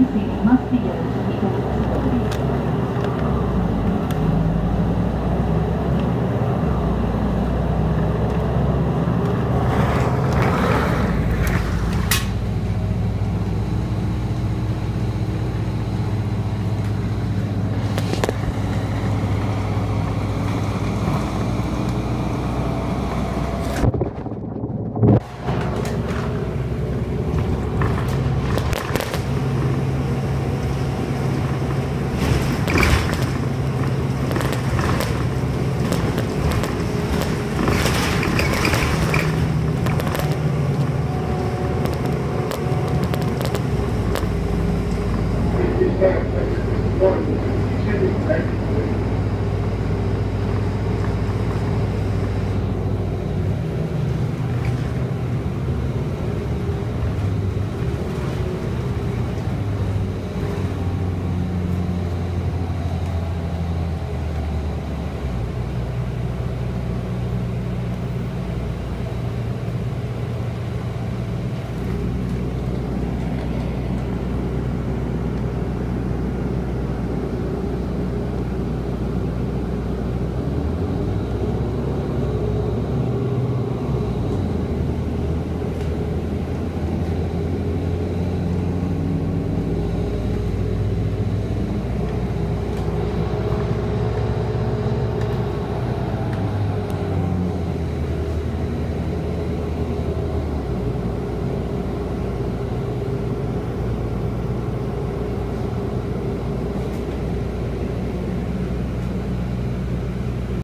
に乗っています。Thank you.